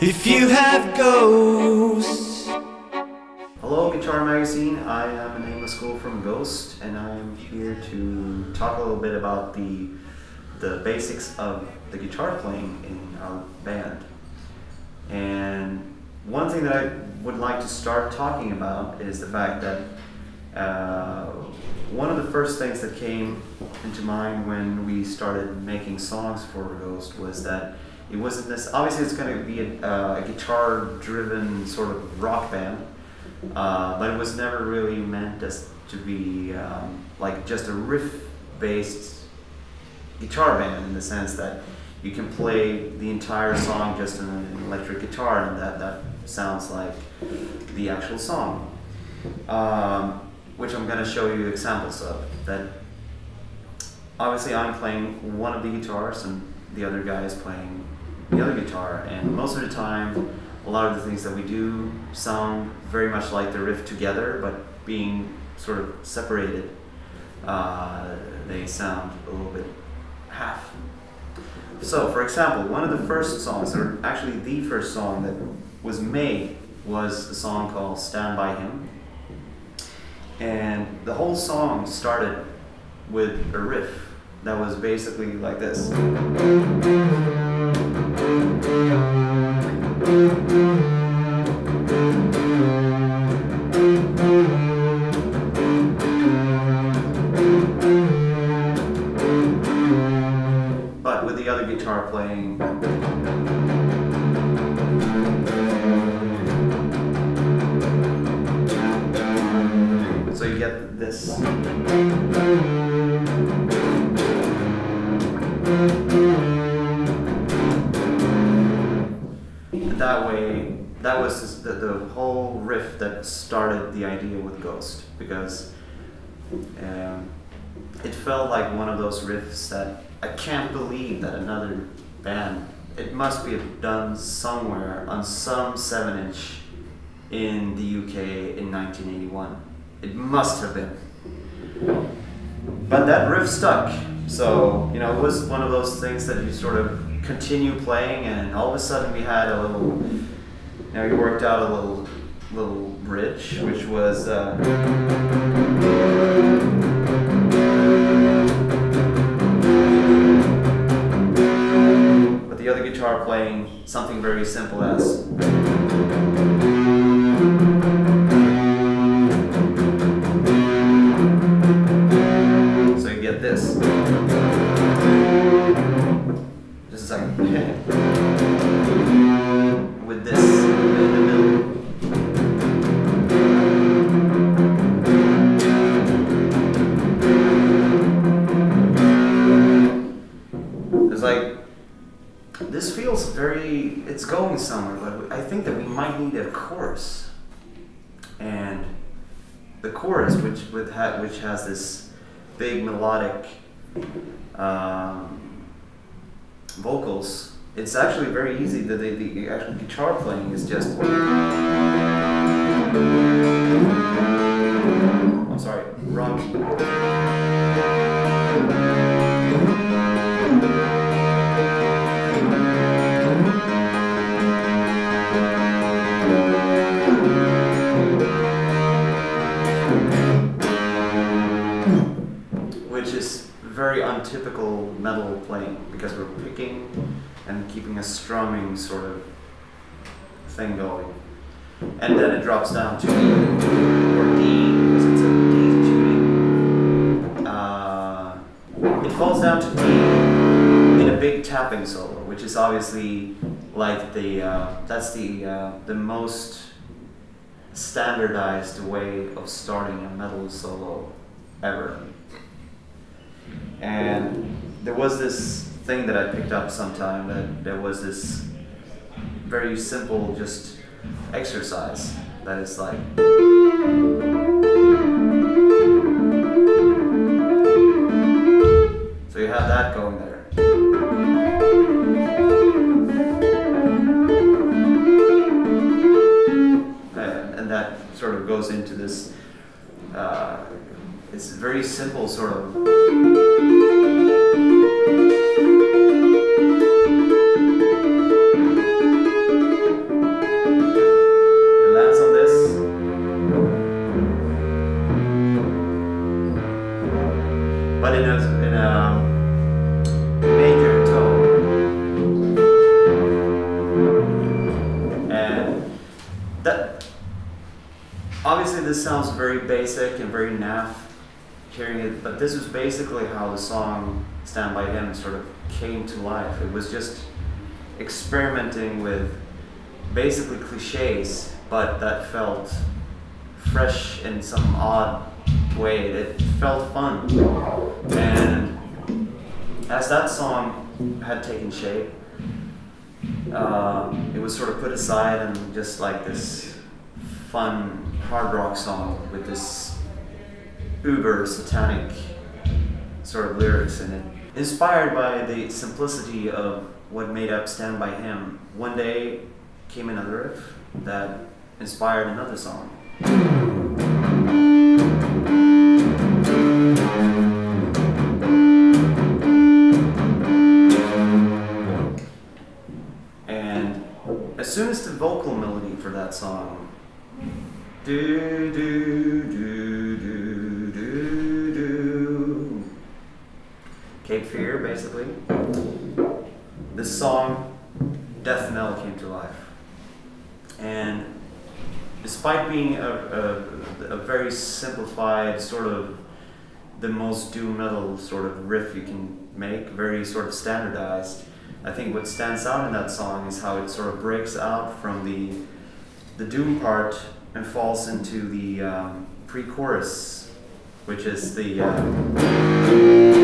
if you have ghosts. Hello, Guitar Magazine. I am a Nameless Ghoul from Ghost, and I'm here to talk a little bit about the the basics of the guitar playing in our band. And one thing that I would like to start talking about is the fact that uh, one of the first things that came into mind when we started making songs for Ghost was that it wasn't this. Obviously, it's going to be a, uh, guitar-driven sort of rock band, uh, but it was never really meant as to be um, like just a riff-based guitar band in the sense that you can play the entire song just on an electric guitar, and that that sounds like the actual song. Um, which I'm going to show you examples of. That obviously I'm playing one of the guitars and the other guy is playing the other guitar, and most of the time, a lot of the things that we do sound very much like the riff together, but being sort of separated, uh, they sound a little bit half. So, for example, one of the first songs, or actually the first song that was made, was a song called Stand By Him and the whole song started with a riff that was basically like this. But with the other guitar playing So you get this. That was the, the whole riff that started the idea with Ghost because um, it felt like one of those riffs that I can't believe that another band, it must be done somewhere on some 7 inch in the UK in 1981. It must have been. But that riff stuck. So, you know, it was one of those things that you sort of continue playing and all of a sudden we had a little, we worked out a little, little bridge, which was, uh, but the other guitar playing something very simple as it's going somewhere, but I think that we might need a chorus. And the chorus, which with ha- which has this big melodic um, vocals, it's actually very easy. The, the, the actual guitar playing is just. I'm sorry, wrong picking and keeping a strumming sort of thing going. And then it drops down to or D because it's a D tuning. Uh, it falls down to D in a big tapping solo, which is obviously like the uh, that's the uh, the most standardized way of starting a metal solo ever. And there was this thing that I picked up sometime that there was this very simple just exercise that is like so you have that going there. And, and that sort of goes into this uh, it's very simple sort of but in a, in a major tone. And that obviously this sounds very basic and very naff hearing it, but this was basically how the song Stand By Him sort of came to life. It was just experimenting with basically cliches, but that felt fresh in some odd way. It felt fun. And as that song had taken shape, uh, it was sort of put aside and just like this fun hard rock song with this uber satanic sort of lyrics in it. Inspired by the simplicity of what made up Stand By Him, one day came another riff that inspired another song. Do do do do do do, Cape Fear basically, this song, Death Knell, came to life. And despite being a, a, a very simplified sort of the most doom metal sort of riff you can make, very sort of standardized. I think what stands out in that song is how it sort of breaks out from the the doom part and falls into the um, pre-chorus, which is the. Uh,